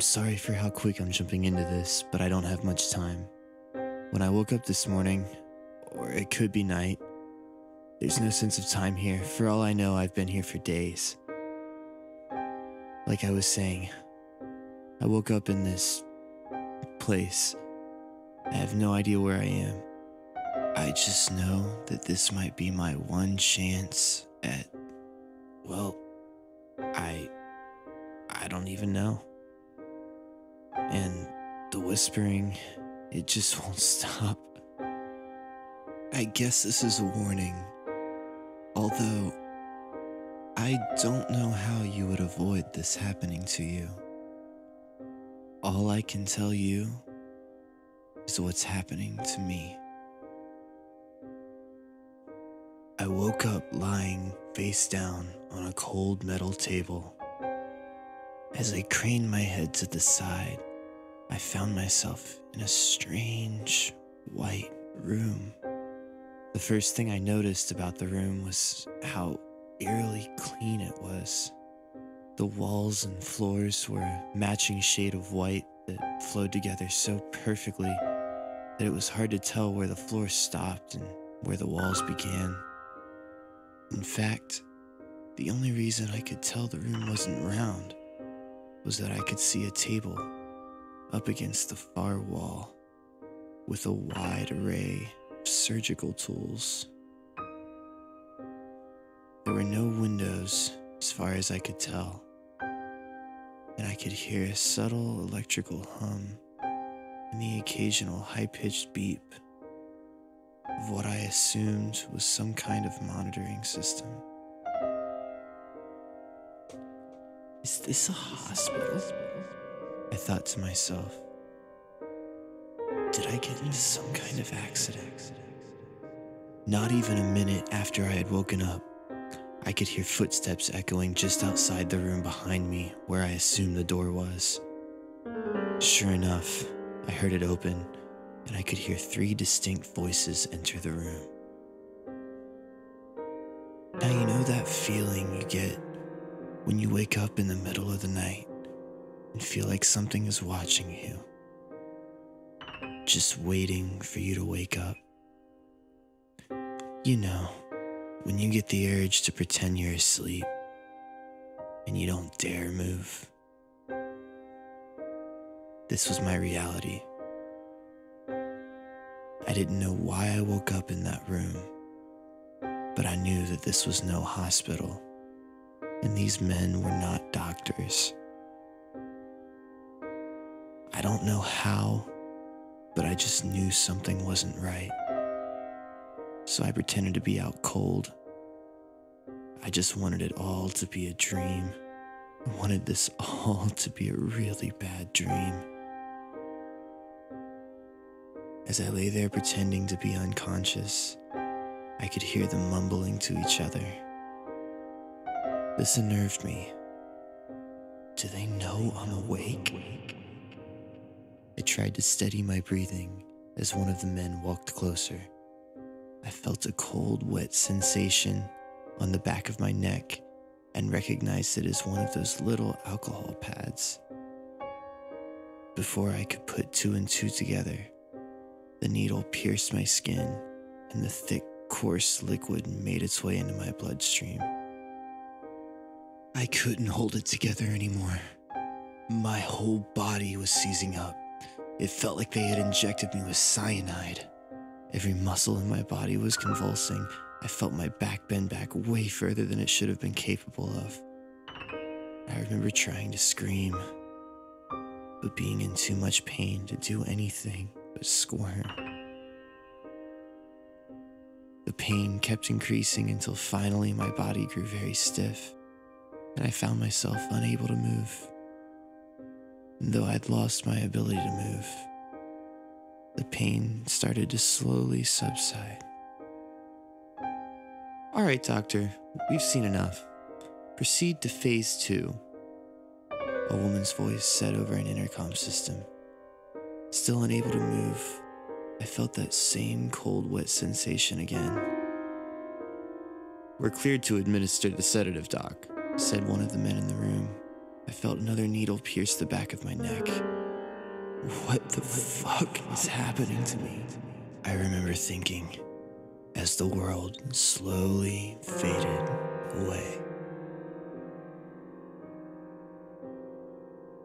I'm sorry for how quick I'm jumping into this, but I don't have much time. When I woke up this morning, or it could be night, there's no sense of time here. For all I know, I've been here for days. Like I was saying, I woke up in this place. I have no idea where I am. I just know that this might be my one chance at, well, I. I don't even know. And the whispering, it just won't stop. I guess this is a warning. Although, I don't know how you would avoid this happening to you. All I can tell you is what's happening to me. I woke up lying face down on a cold metal table. As I craned my head to the side, I found myself in a strange white room. The first thing I noticed about the room was how eerily clean it was. The walls and floors were a matching shade of white that flowed together so perfectly that it was hard to tell where the floor stopped and where the walls began. In fact, the only reason I could tell the room wasn't round was that I could see a table up against the far wall with a wide array of surgical tools. There were no windows as far as I could tell, and I could hear a subtle electrical hum and the occasional high pitched beep of what I assumed was some kind of monitoring system. Is this a hospital? I thought to myself. Did I get into some kind of accident? Not even a minute after I had woken up, I could hear footsteps echoing just outside the room behind me where I assumed the door was. Sure enough, I heard it open and I could hear three distinct voices enter the room. Now, you know that feeling you get when you wake up in the middle of the night and feel like something is watching you, just waiting for you to wake up? You know, when you get the urge to pretend you're asleep and you don't dare move. This was my reality. I didn't know why I woke up in that room, but I knew that this was no hospital, and these men were not doctors. I don't know how, but I just knew something wasn't right. So I pretended to be out cold. I just wanted it all to be a dream. I wanted this all to be a really bad dream. As I lay there pretending to be unconscious, I could hear them mumbling to each other. This unnerved me. Do they know I'm awake? I tried to steady my breathing as one of the men walked closer. I felt a cold, wet sensation on the back of my neck and recognized it as one of those little alcohol pads. Before I could put two and two together, the needle pierced my skin and the thick, coarse liquid made its way into my bloodstream. I couldn't hold it together anymore. My whole body was seizing up. It felt like they had injected me with cyanide. Every muscle in my body was convulsing. I felt my back bend back way further than it should have been capable of. I remember trying to scream, but being in too much pain to do anything but squirm. The pain kept increasing until finally my body grew very stiff, and I found myself unable to move. And though I'd lost my ability to move, the pain started to slowly subside. All right, Doctor, we've seen enough. Proceed to phase two. A woman's voice said over an intercom system. Still unable to move, I felt that same cold, wet sensation again. We're cleared to administer the sedative, Doc, said one of the men in the room. I felt another needle pierce the back of my neck. What the fuck is happening to me? I remember thinking as the world slowly faded away.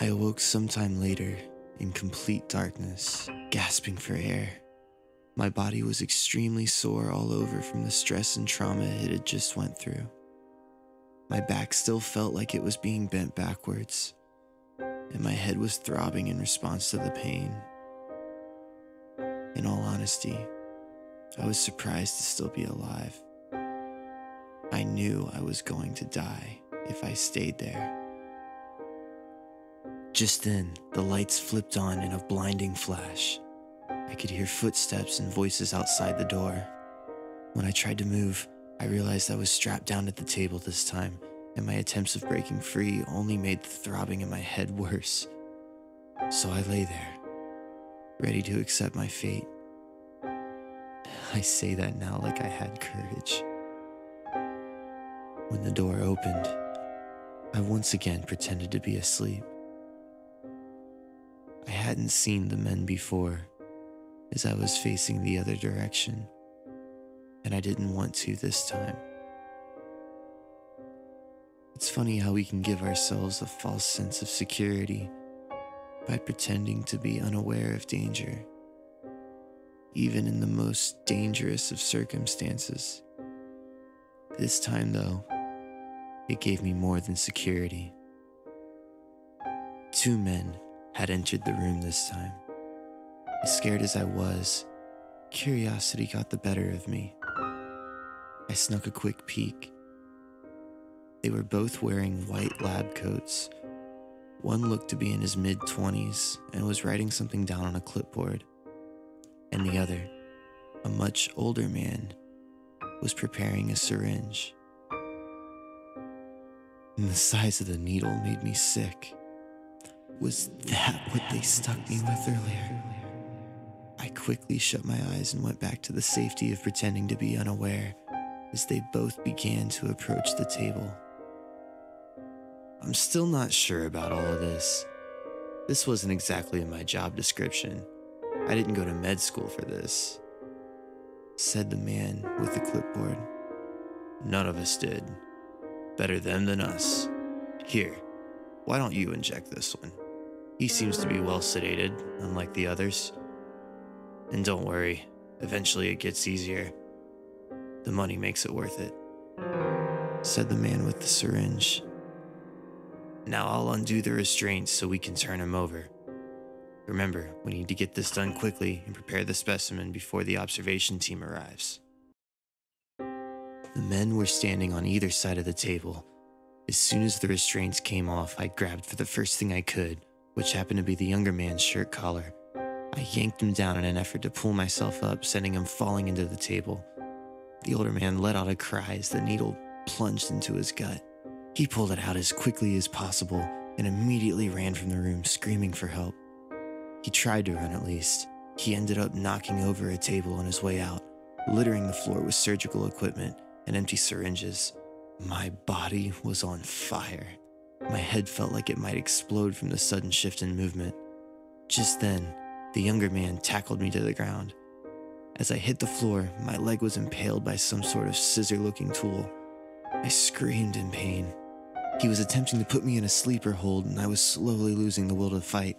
I awoke sometime later in complete darkness, gasping for air. My body was extremely sore all over from the stress and trauma it had just went through. My back still felt like it was being bent backwards, and my head was throbbing in response to the pain. In all honesty, I was surprised to still be alive. I knew I was going to die if I stayed there. Just then, the lights flipped on in a blinding flash. I could hear footsteps and voices outside the door. When I tried to move, I realized I was strapped down at the table this time, and my attempts of breaking free only made the throbbing in my head worse. So I lay there, ready to accept my fate. I say that now like I had courage. When the door opened, I once again pretended to be asleep. I hadn't seen the men before, as I was facing the other direction, and I didn't want to this time. It's funny how we can give ourselves a false sense of security by pretending to be unaware of danger, even in the most dangerous of circumstances. This time, though, it gave me more than security. Two men had entered the room this time. As scared as I was, curiosity got the better of me. I snuck a quick peek. They were both wearing white lab coats. One looked to be in his mid 20s and was writing something down on a clipboard. And the other, a much older man, was preparing a syringe. And the size of the needle made me sick. Was that what they stuck me with earlier? I quickly shut my eyes and went back to the safety of pretending to be unaware as they both began to approach the table. I'm still not sure about all of this. This wasn't exactly in my job description. I didn't go to med school for this, said the man with the clipboard. None of us did. Better them than us. Here, why don't you inject this one? He seems to be well sedated, unlike the others. And don't worry, eventually it gets easier. The money makes it worth it, said the man with the syringe. Now I'll undo the restraints so we can turn him over. Remember, we need to get this done quickly and prepare the specimen before the observation team arrives. The men were standing on either side of the table. As soon as the restraints came off, I grabbed for the first thing I could which happened to be the younger man's shirt collar. I yanked him down in an effort to pull myself up, sending him falling into the table. The older man let out a cry as the needle plunged into his gut. He pulled it out as quickly as possible and immediately ran from the room, screaming for help. He tried to run at least. He ended up knocking over a table on his way out, littering the floor with surgical equipment and empty syringes. My body was on fire. My head felt like it might explode from the sudden shift in movement. Just then, the younger man tackled me to the ground. As I hit the floor, my leg was impaled by some sort of scissor looking tool. I screamed in pain. He was attempting to put me in a sleeper hold, and I was slowly losing the will to fight.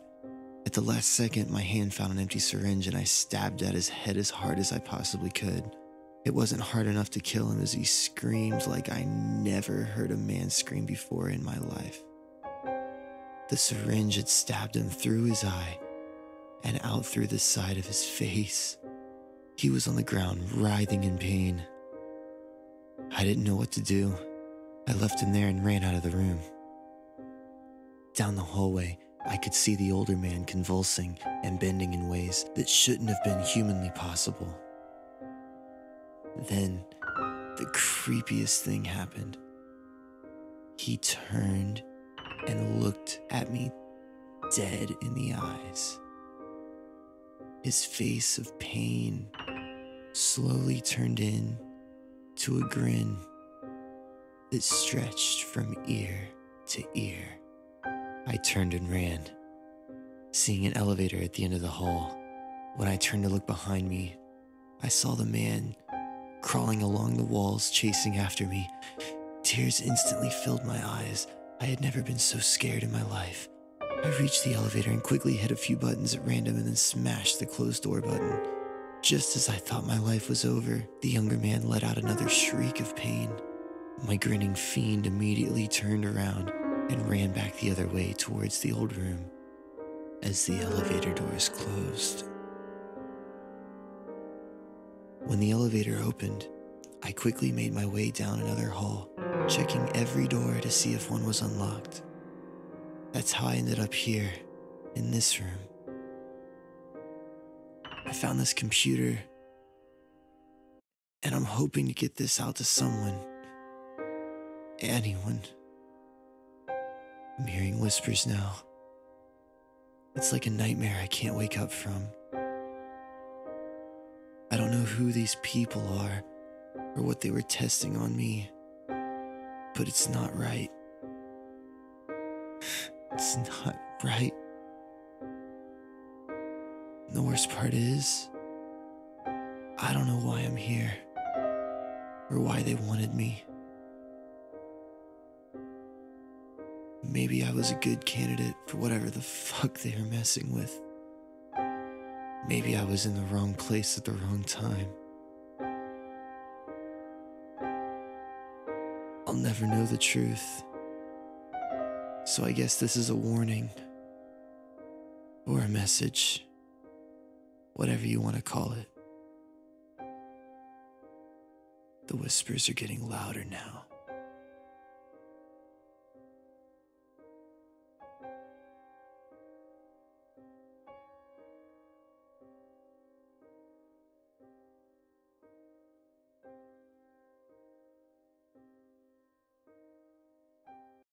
At the last second, my hand found an empty syringe, and I stabbed at his head as hard as I possibly could. It wasn't hard enough to kill him as he screamed like I never heard a man scream before in my life. The syringe had stabbed him through his eye and out through the side of his face. He was on the ground, writhing in pain. I didn't know what to do. I left him there and ran out of the room. Down the hallway, I could see the older man convulsing and bending in ways that shouldn't have been humanly possible. Then the creepiest thing happened. He turned and looked at me dead in the eyes. His face of pain slowly turned in to a grin that stretched from ear to ear. I turned and ran, seeing an elevator at the end of the hall. When I turned to look behind me, I saw the man crawling along the walls, chasing after me. Tears instantly filled my eyes. I had never been so scared in my life. I reached the elevator and quickly hit a few buttons at random and then smashed the closed door button. Just as I thought my life was over, the younger man let out another shriek of pain. My grinning fiend immediately turned around and ran back the other way towards the old room as the elevator doors closed. When the elevator opened, I quickly made my way down another hall, checking every door to see if one was unlocked. That's how I ended up here, in this room. I found this computer, and I'm hoping to get this out to someone. Anyone. I'm hearing whispers now. It's like a nightmare I can't wake up from. I don't know who these people are or what they were testing on me, but it's not right. It's not right. The worst part is, I don't know why I'm here or why they wanted me. Maybe I was a good candidate for whatever the fuck they were messing with. Maybe I was in the wrong place at the wrong time. I'll never know the truth. So I guess this is a warning or a message, whatever you want to call it. The whispers are getting louder now.